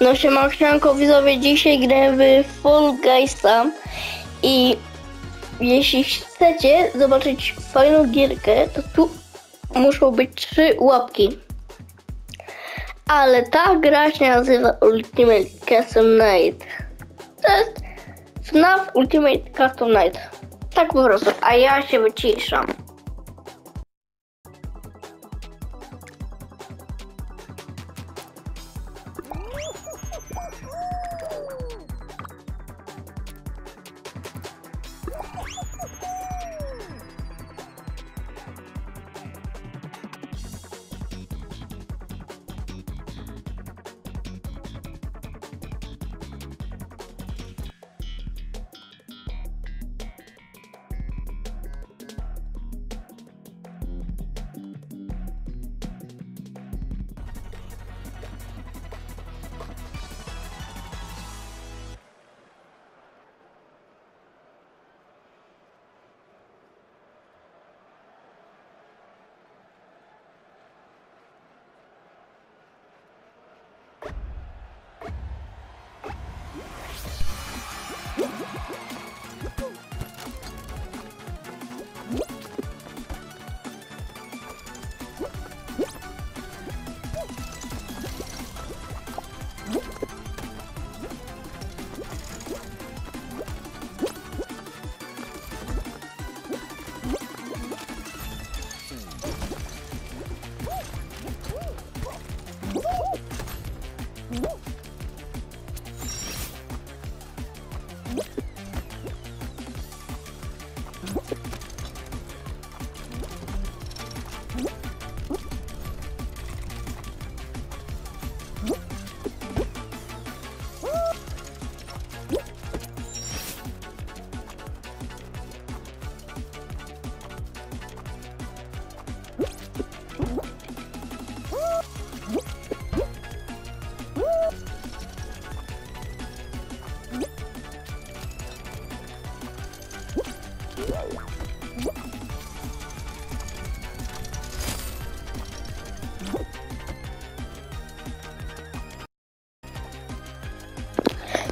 No siema, chcianko widzowie, dzisiaj gramy w Fall Guysa i jeśli chcecie zobaczyć fajną gierkę, to tu muszą być trzy łapki. Ale ta gra się nazywa Ultimate Custom Night. To jest FNAF Ultimate Custom Night. Tak po prostu, a ja się wyciszam.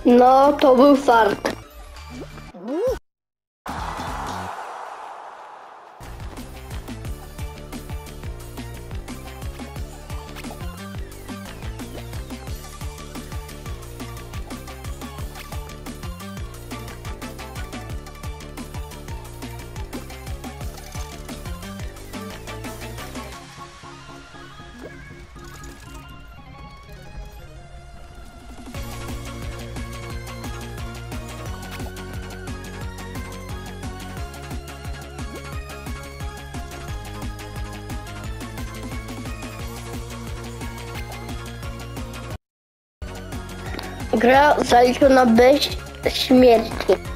No, to był fart. Gra zaliczona bez śmierci.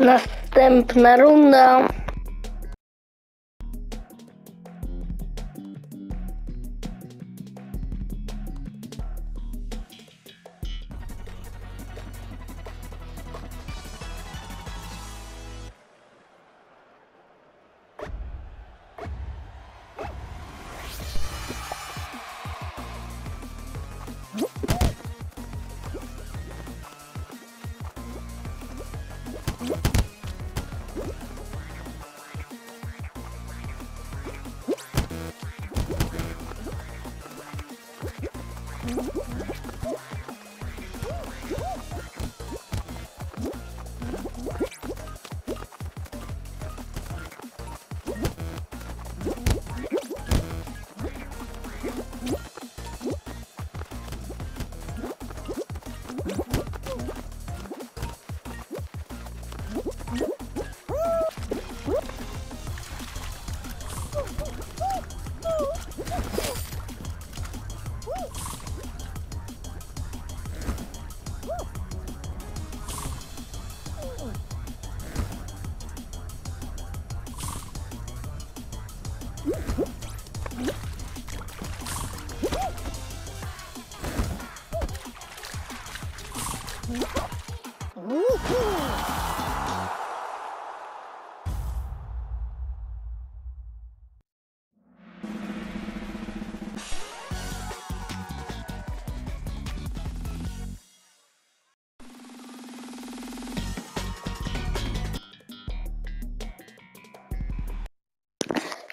Następna runda.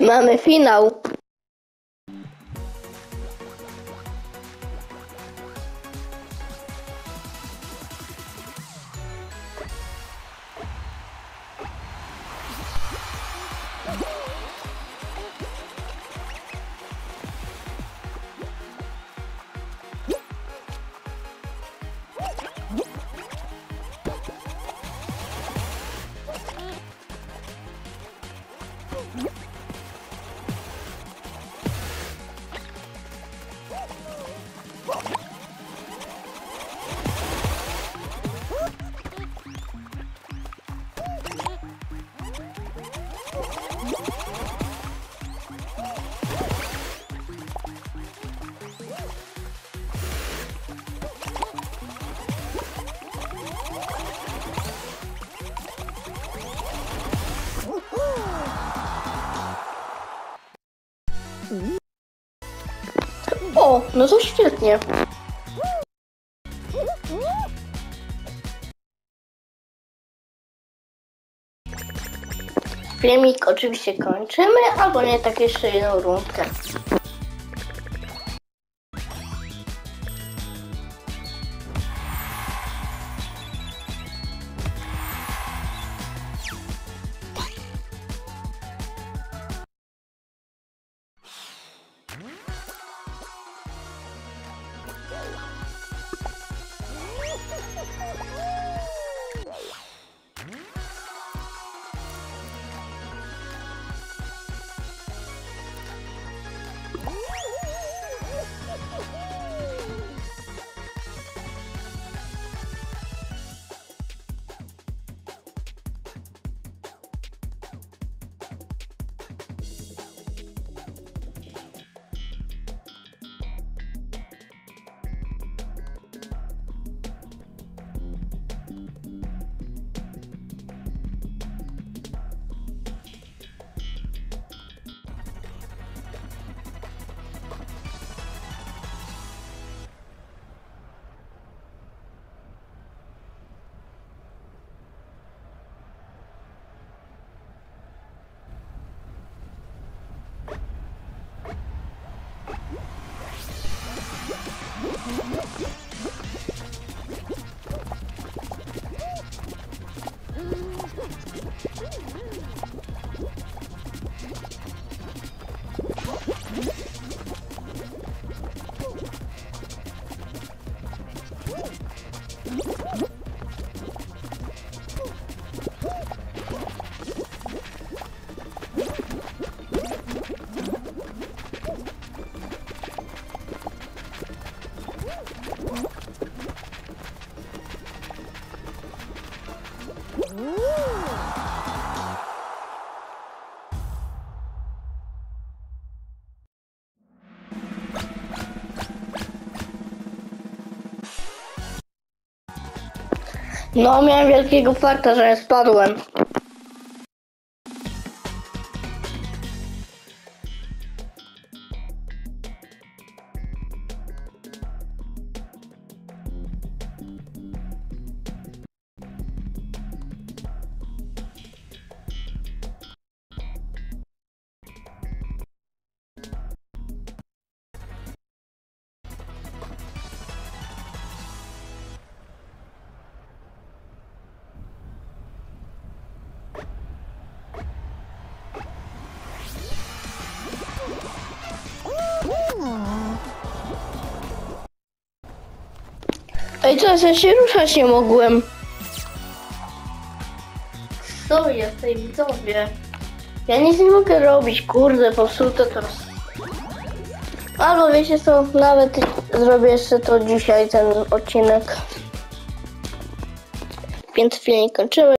Mamy finał. O, no to świetnie. Filmik oczywiście kończymy, albo nie, tak jeszcze jedną rundkę. No, miałem wielkiego farta, że spadłem. Ej, co, ja się ruszać nie mogłem. Co jest tej widzowie? Ja nic nie mogę robić, kurde, popsute to. Albo wiecie co, nawet zrobię jeszcze to dzisiaj, ten odcinek. Więc filmik kończymy.